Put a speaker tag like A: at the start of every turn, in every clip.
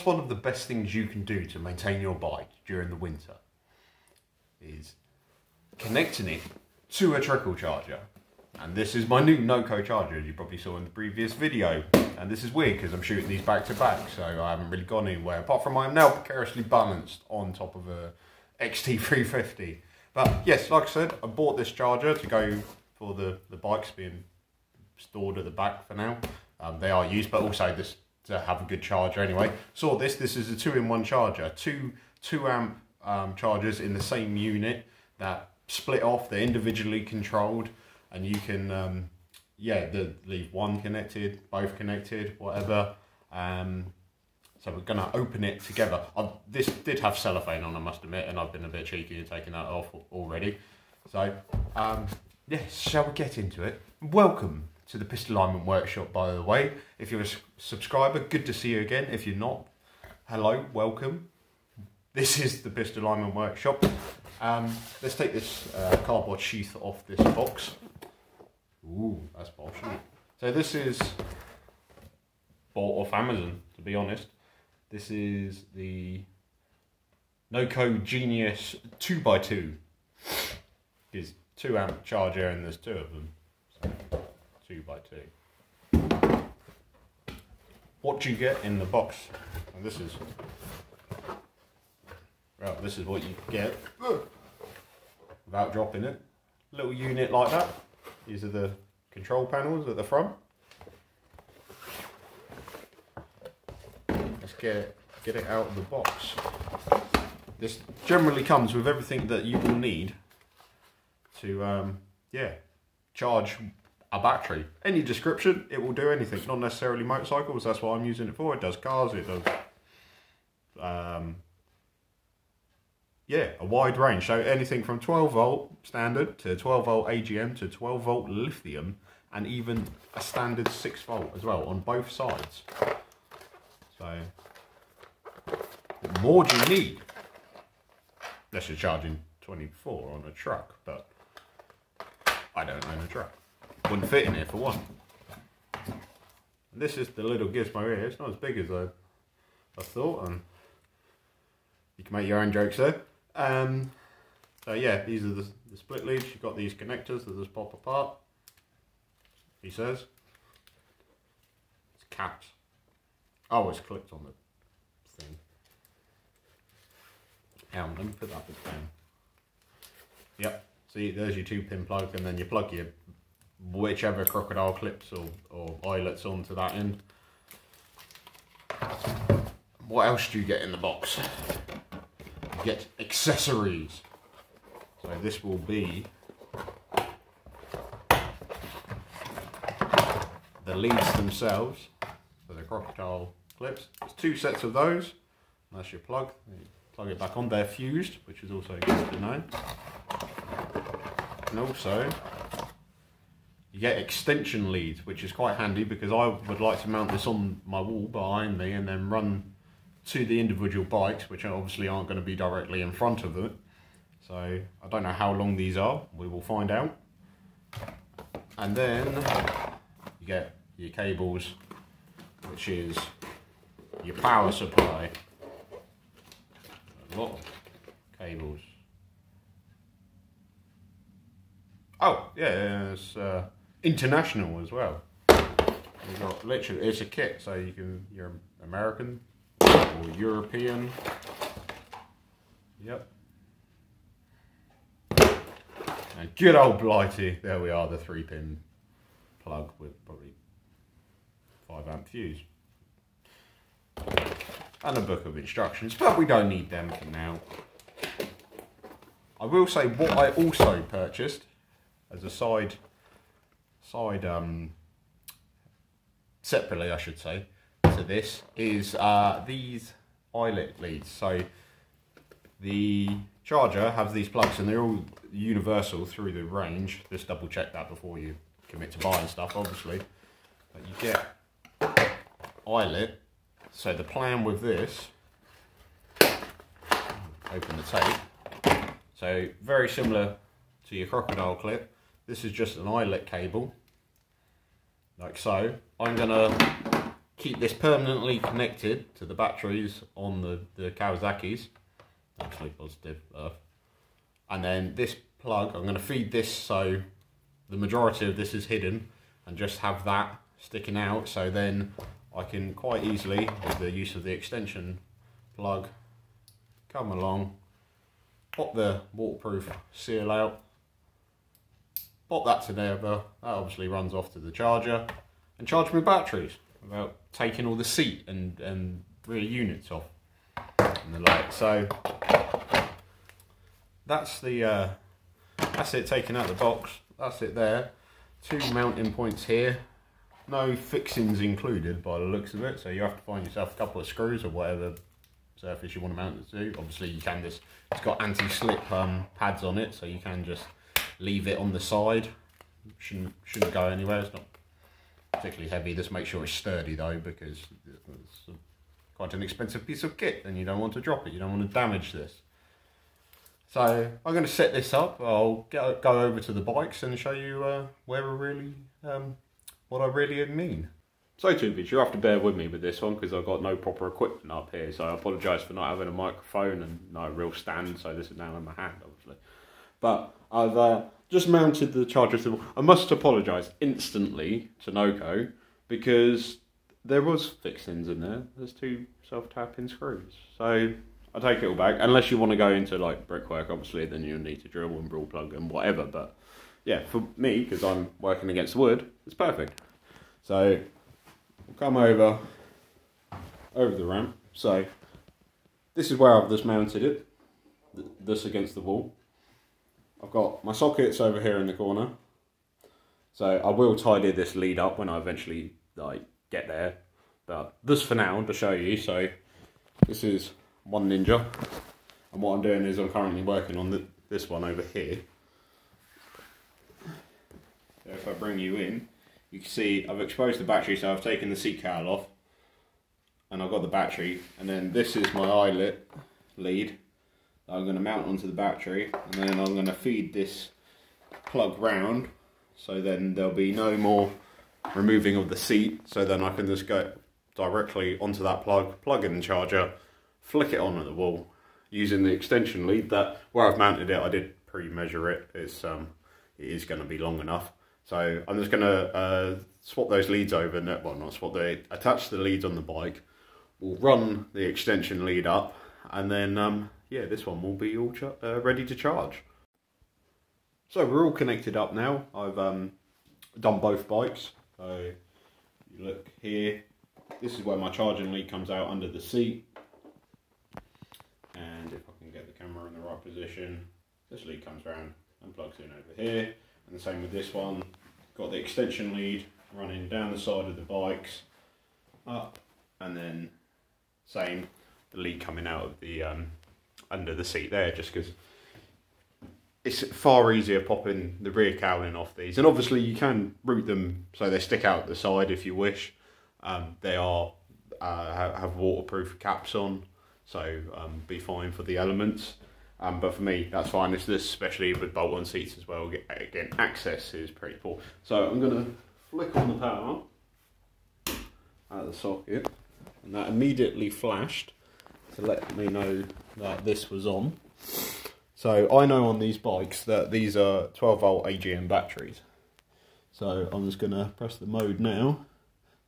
A: what's one of the best things you can do to maintain your bike during the winter? Is connecting it to a trickle charger. And this is my new Noco charger, as you probably saw in the previous video. And this is weird because I'm shooting these back to back, so I haven't really gone anywhere. Apart from I'm now precariously balanced on top of a XT350. But yes, like I said, I bought this charger to go for the, the bikes being stored at the back for now. Um, they are used, but also this to have a good charger anyway. Saw this, this is a two-in-one charger. Two two amp um, chargers in the same unit that split off, they're individually controlled, and you can, um, yeah, the, leave one connected, both connected, whatever. Um, so we're gonna open it together. i this did have cellophane on, I must admit, and I've been a bit cheeky and taken that off already. So, um, yeah, shall we get into it? Welcome to the Pissed Alignment Workshop, by the way. If you're a subscriber, good to see you again. If you're not, hello, welcome. This is the Pissed Alignment Workshop. Um, let's take this uh, cardboard sheath off this box. Ooh, that's posh, So this is bought off Amazon, to be honest. This is the Noco Genius 2x2. Is 2 amp charger and there's two of them. So two by two. What do you get in the box? And this is well, this is what you get without dropping it. Little unit like that. These are the control panels at the front. Let's get get it out of the box. This generally comes with everything that you will need to, um, yeah, charge a battery. Any description, it will do anything. Not necessarily motorcycles, that's what I'm using it for. It does cars, it does, um, yeah, a wide range. So anything from 12 volt standard to 12 volt AGM to 12 volt lithium and even a standard 6 volt as well on both sides. So, what more do you need? Unless you're charging 24 on a truck, but I don't own a truck wouldn't fit in here for one. This is the little gizmo here. It's not as big as I, I thought, and you can make your own jokes there. Um, so yeah, these are the, the split leads. You've got these connectors that just pop apart. He says. It's capped. Oh, it's clipped on the thing. Hang on, put that bit down. Yep. See, there's your two pin plug, and then you plug your whichever crocodile clips or, or eyelets onto that end. What else do you get in the box? You get accessories. So this will be the leads themselves for the crocodile clips. There's two sets of those. That's your plug. You plug it back on. They're fused, which is also good to know. And also you get extension leads, which is quite handy because I would like to mount this on my wall behind me and then run to the individual bikes, which obviously aren't going to be directly in front of it. So I don't know how long these are, we will find out. And then you get your cables, which is your power supply. A lot of cables. Oh, yeah, it's uh, international as well. You got literally it's a kit, so you can you're American or European. Yep. And good old Blighty, there we are, the three pin plug with probably five amp fuse. And a book of instructions, but we don't need them for now. I will say what I also purchased as a side side um, separately, I should say, to this is uh, these eyelet leads. So the charger has these plugs and they're all universal through the range. Just double check that before you commit to buying stuff, obviously. But you get eyelet. So the plan with this, open the tape. So very similar to your crocodile clip. This is just an eyelet cable like so. I'm gonna keep this permanently connected to the batteries on the, the Kawasaki's. Actually positive. And then this plug, I'm to feed this so the majority of this is hidden and just have that sticking out so then I can quite easily, with the use of the extension plug, come along, pop the waterproof seal out, pop that together, that obviously runs off to the charger, and charge my batteries without taking all the seat and, and rear units off and the like. So that's the uh, that's it taken out the box. That's it there. Two mounting points here. No fixings included by the looks of it. So you have to find yourself a couple of screws or whatever surface you want to mount it to. Obviously you can just, it's got anti-slip um, pads on it. So you can just leave it on the side. Shouldn't, shouldn't go anywhere. It's not particularly heavy. Just make sure it's sturdy though because it's quite an expensive piece of kit and you don't want to drop it. You don't want to damage this. So I'm going to set this up. I'll go, over to the bikes and show you uh, where I really, um, what I really mean. So Toonfish, you have to bear with me with this one because I've got no proper equipment up here. So I apologise for not having a microphone and no real stand. So this is now in my hand, obviously. But I've uh, just mounted the charger. To, I must apologise instantly to Noco because there was fixings in there. There's two self-tapping screws. So I take it all back. Unless you want to go into like brickwork, obviously, then you'll need to drill and brawl plug and whatever. But yeah, for me, because I'm working against wood, it's perfect. So we'll come over over the ramp. So this is where I've just mounted it, this against the wall. I've got my sockets over here in the corner. So I will tidy this lead up when I eventually like get there. But this for now to show you. So this is one Ninja. And what I'm doing is I'm currently working on the, this one over here. So if I bring you in, you can see I've exposed the battery, so I've taken the seat cowl off. And I've got the battery, and then this is my eyelet lead I'm going to mount onto the battery, and then I'm going to feed this plug round, so then there'll be no more removing of the seat, so then I can just go directly onto that plug, plug in the charger, flick it on at the wall using the extension lead that where I've mounted it I did pre-measure it it's um it is going to be long enough. So I'm just going to uh, swap those leads over and well not swap they attach the leads on the bike we'll run the extension lead up and then um yeah this one will be all uh, ready to charge. So we're all connected up now. I've um done both bikes. So you look here. This is where my charging lead comes out under the seat. And if I can get the camera in the right position this lead comes around and plugs in over here. And the same with this one. Got the extension lead running down the side of the bikes up and then same the lead coming out of the um, under the seat there just because it's far easier popping the rear cowling off these and obviously you can route them so they stick out the side if you wish um, they are uh, have waterproof caps on so um, be fine for the elements. Um, but for me, that's fine. This, this especially with bolt-on seats as well. Again, access is pretty poor. So I'm going to flick on the power out of the socket, and that immediately flashed to let me know that this was on. So I know on these bikes that these are 12 volt AGM batteries. So I'm just going to press the mode now.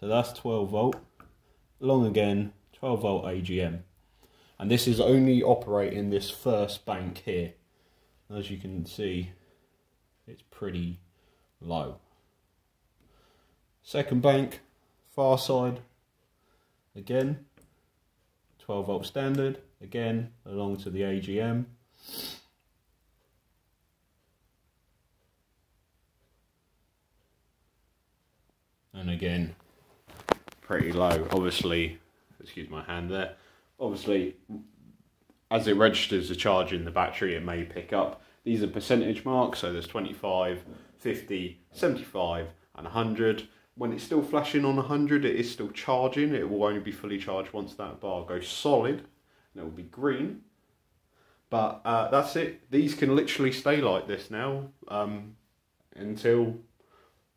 A: So that's 12 volt. Long again, 12 volt AGM and this is only operating this first bank here as you can see it's pretty low second bank far side again 12 volt standard again along to the AGM and again pretty low obviously excuse my hand there obviously, as it registers the charge in the battery, it may pick up. These are percentage marks, so there's 25, 50, 75, and 100. When it's still flashing on 100, it is still charging. It will only be fully charged once that bar goes solid, and it will be green. But uh, that's it. These can literally stay like this now um, until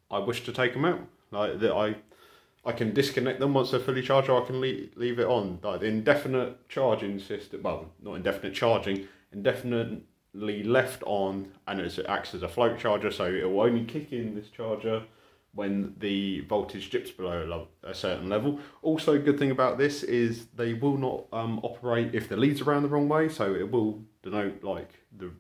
A: I wish to take them out. Like that, I I can disconnect them once they're fully charged, or I can leave, leave it on. Like the indefinite charging system, well, not indefinite charging, indefinitely left on, and it acts as a float charger, so it will only kick in this charger when the voltage dips below a certain level. Also, good thing about this is they will not um, operate if the leads around the wrong way, so it will denote like the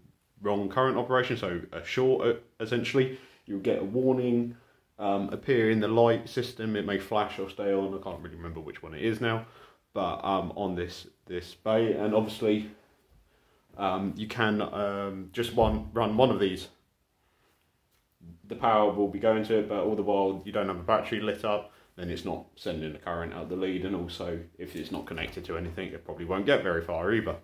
A: wrong current operation, so a short uh, essentially. You'll get a warning um, appear in the light system. It may flash or stay on. I can't really remember which one it is now, but um, on this this bay, and obviously um, you can um, just one run one of these the power will be going to it, but all the while you don't have a battery lit up, then it's not sending the current out the lead, and also if it's not connected to anything, it probably won't get very far either.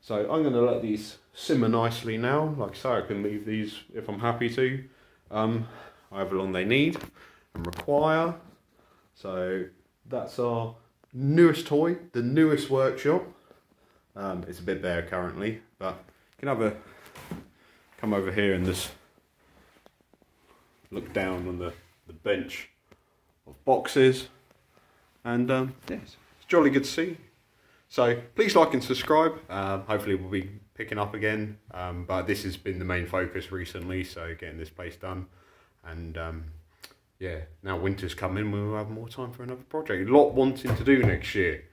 A: So I'm going to let these simmer nicely now. Like I say, I can leave these if I'm happy to, um, however long they need and require. So that's our newest toy, the newest workshop. Um, it's a bit bare currently, but you can have a come over here and this look down on the, the bench of boxes. And um, yes, it's jolly good to see. So please like and subscribe. Um, hopefully we'll be picking up again. Um, but this has been the main focus recently, so getting this place done. And um, yeah, now winter's coming, we'll have more time for another project. A lot wanting to do next year.